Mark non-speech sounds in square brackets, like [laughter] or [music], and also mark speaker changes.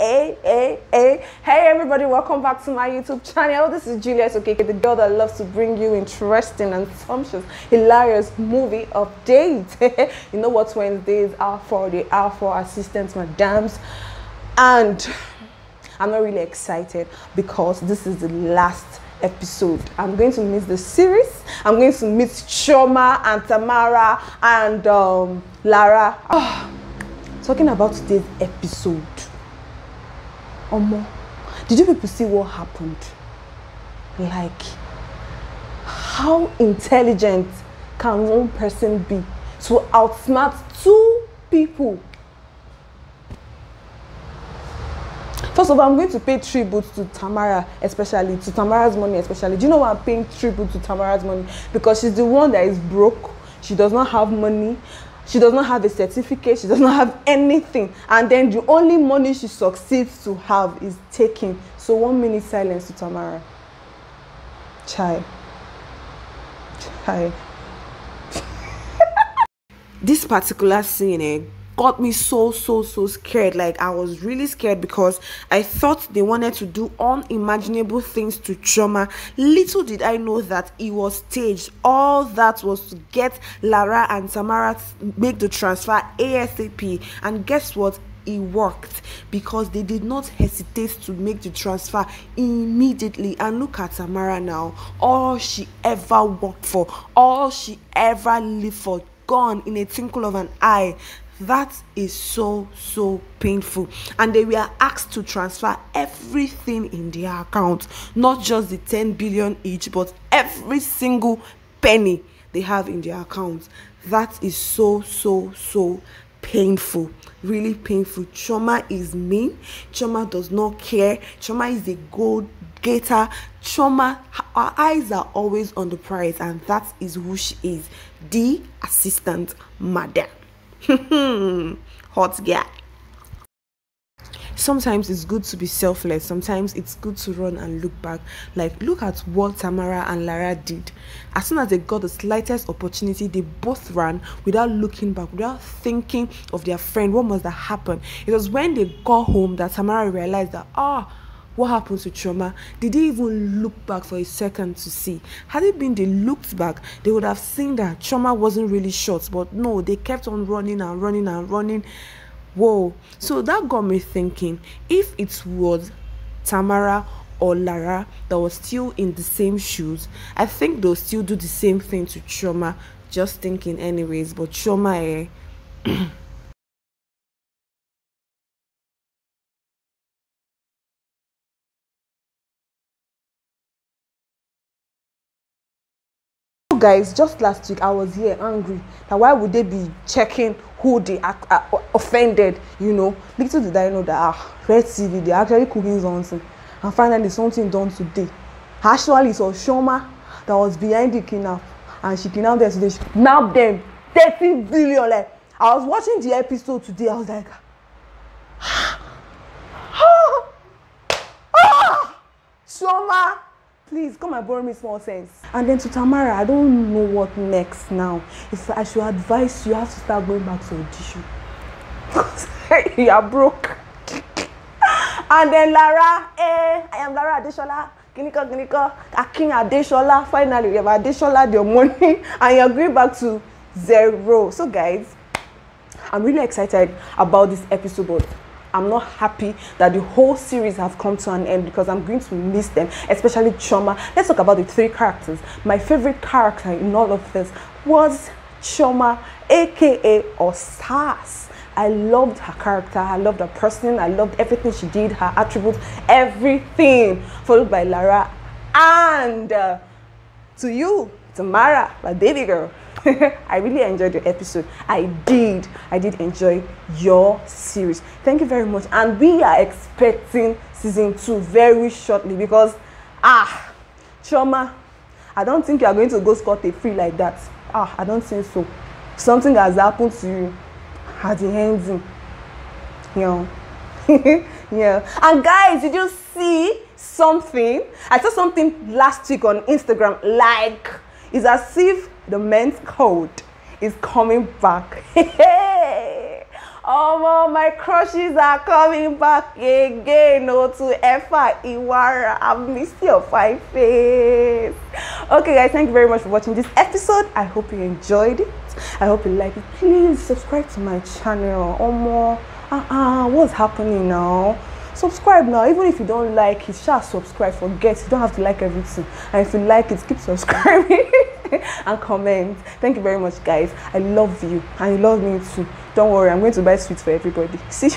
Speaker 1: Hey, hey, hey. Hey, everybody, welcome back to my YouTube channel. This is Juliet Okeke, the girl that loves to bring you interesting and sumptuous, hilarious movie updates. [laughs] you know what Wednesdays are for? They are for assistants, madams. And I'm not really excited because this is the last episode. I'm going to miss the series. I'm going to meet Chioma and Tamara and um, Lara. Oh, talking about today's episode. Omo, did you people see what happened? Like, how intelligent can one person be to outsmart two people? First of all, I'm going to pay tribute to Tamara, especially to Tamara's money, especially. Do you know why I'm paying tribute to Tamara's money? Because she's the one that is broke. She does not have money she does not have a certificate she does not have anything. And then the only money she succeeds to have is taking. So one minute silence to tamara. Chai. Chai. [laughs] This particular scene eh, got me so so so scared. Like i was really scared because i thought they wanted to do unimaginable things to trauma little did i know that it was staged. All that was to get lara and tamara make the transfer asap and guess what? It worked because they did not hesitate to make the transfer immediately. And look at tamara now. All she ever worked for all she ever lived for gone in a twinkle of an eye that is so so painful. And they were asked to transfer everything in their account. Not just the 10 billion each but every single penny they have in their account. That is so so so painful. Really painful. Chioma is mean. Chioma does not care. Chioma is a gold gator Chioma our eyes are always on the prize and that is who she is. The assistant madam [laughs] hot guy sometimes it's good to be selfless. Sometimes it's good to run and look back. Like look at what tamara and lara did. As soon as they got the slightest opportunity they both ran without looking back without thinking of their friend. What must have happened? It was when they got home that tamara realized that ah oh, what happened to Chioma? Did they even look back for a second to see? Had it been they looked back, they would have seen that Chioma wasn't really short, but no, they kept on running and running and running. Whoa. So that got me thinking if it was Tamara or Lara that was still in the same shoes, I think they'll still do the same thing to Chioma. Just thinking, anyways, but Chioma, eh. [clears throat] guys just last week i was here angry Now why would they be checking who they uh, offended you know? Little did i know that ah red tv they actually cooking something. And finally something done today. Actually it was Chioma that was behind the kidnap and she kidnapped them today. She kidnapped them. Thirty billion like i was watching the episode today. I was like ah ah ah Chioma please come and borrow me small sense. And then to tamara i don't know what next now. If i should advise you, have to start going back to audition. [laughs] You are broke. And then lara eh i am lara adesola. Kinika kinika akin adesola finally you have adesola your money [laughs] and you're going back to zero. So guys i'm really excited about this episode I'm not happy that the whole series have come to an end because I'm going to miss them, especially Chioma. Let's talk about the three characters. My favorite character in all of this was Chioma, aka Osas. I loved her character, I loved her person, I loved everything she did, her attributes, everything. Followed by Lara and uh, to you, Tamara, my baby girl. [laughs] I really enjoyed the episode. I did. I did enjoy your series. Thank you very much. And we are expecting season two very shortly because, ah, Chioma, I don't think you are going to go scot a free like that. Ah, I don't think so. Something has happened to you at the ending. You [laughs] know. yeah. And guys, did you see something? I saw something last week on Instagram like it's as if the men's code is coming back. [laughs] Oh, my crushes are coming back again. Oh, to Efa Iwara. I've missed your fine face. Okay, guys, thank you very much for watching this episode. I hope you enjoyed it. I hope you like it. Please subscribe to my channel. Oh, more. Uh-uh, what's happening now? Subscribe now. Even if you don't like it just subscribe. Forget. You don't have to like everything. And if you like it keep [laughs] subscribing and comment. Thank you very much guys. I love you. And you love me too. Don't worry. I'm going to buy sweets for everybody. See